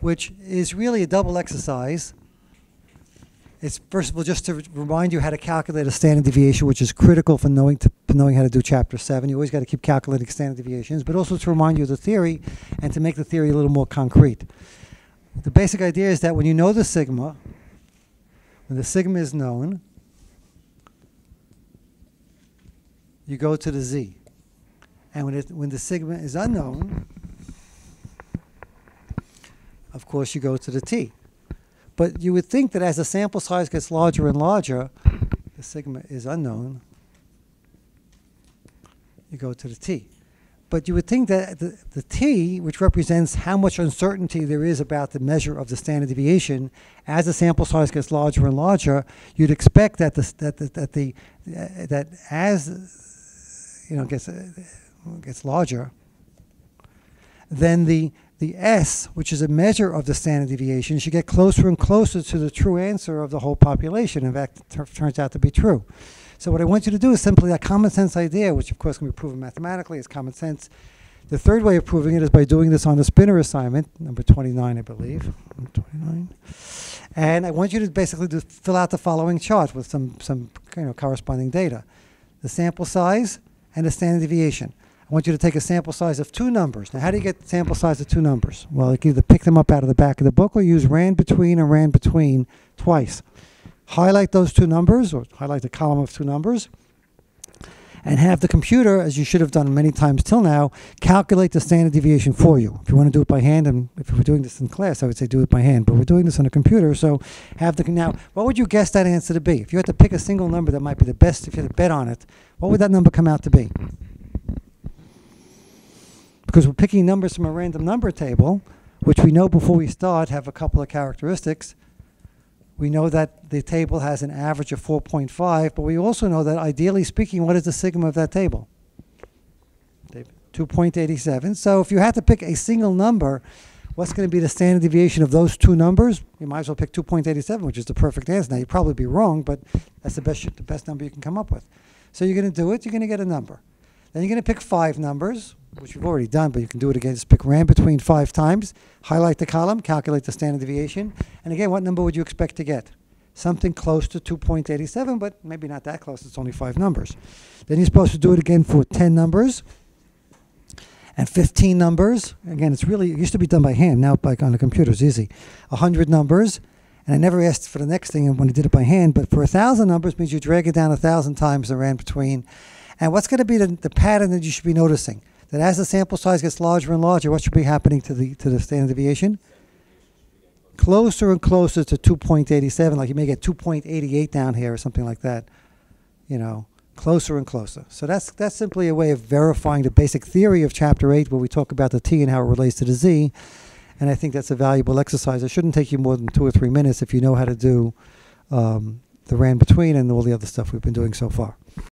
which is really a double exercise. It's first of all just to remind you how to calculate a standard deviation, which is critical for knowing to for knowing how to do chapter seven. You always got to keep calculating standard deviations, but also to remind you of the theory and to make the theory a little more concrete. The basic idea is that when you know the sigma, when the sigma is known, you go to the z. And when, it, when the sigma is unknown, of course, you go to the t. But you would think that as the sample size gets larger and larger, the sigma is unknown, you go to the t. But you would think that the, the t, which represents how much uncertainty there is about the measure of the standard deviation, as the sample size gets larger and larger, you'd expect that the, that the, that the uh, that as you know gets uh, gets larger, then the the s, which is a measure of the standard deviation, should get closer and closer to the true answer of the whole population. In fact, it turns out to be true. So what I want you to do is simply a common sense idea, which of course can be proven mathematically, is common sense. The third way of proving it is by doing this on the spinner assignment, number 29, I believe. 29. And I want you to basically just fill out the following chart with some, some you know, corresponding data. The sample size and the standard deviation. I want you to take a sample size of two numbers. Now, how do you get the sample size of two numbers? Well, you can either pick them up out of the back of the book or use RAND between and RAND between twice highlight those two numbers or highlight the column of two numbers and have the computer, as you should have done many times till now, calculate the standard deviation for you. If you want to do it by hand, and if we're doing this in class, I would say do it by hand, but we're doing this on a computer, so have the, now, what would you guess that answer to be? If you had to pick a single number that might be the best, if you had to bet on it, what would that number come out to be? Because we're picking numbers from a random number table, which we know before we start have a couple of characteristics. We know that the table has an average of 4.5, but we also know that ideally speaking, what is the sigma of that table? 2.87. So if you had to pick a single number, what's going to be the standard deviation of those two numbers? You might as well pick 2.87, which is the perfect answer. Now, you'd probably be wrong, but that's the best, the best number you can come up with. So you're going to do it. You're going to get a number. Then you're going to pick five numbers, which you've already done, but you can do it again. Just pick RAND between five times, highlight the column, calculate the standard deviation. And again, what number would you expect to get? Something close to 2.87, but maybe not that close. It's only five numbers. Then you're supposed to do it again for 10 numbers and 15 numbers. Again, it's really, it used to be done by hand. Now, like on the computer, it's easy. 100 numbers. And I never asked for the next thing when I did it by hand, but for a 1,000 numbers means you drag it down a 1,000 times the RAND between and what's going to be the, the pattern that you should be noticing? That as the sample size gets larger and larger, what should be happening to the to the standard deviation? Closer and closer to 2.87, like you may get 2.88 down here or something like that. You know, closer and closer. So that's that's simply a way of verifying the basic theory of chapter 8 where we talk about the t and how it relates to the z. And I think that's a valuable exercise. It shouldn't take you more than two or three minutes if you know how to do um, the RAND between and all the other stuff we've been doing so far.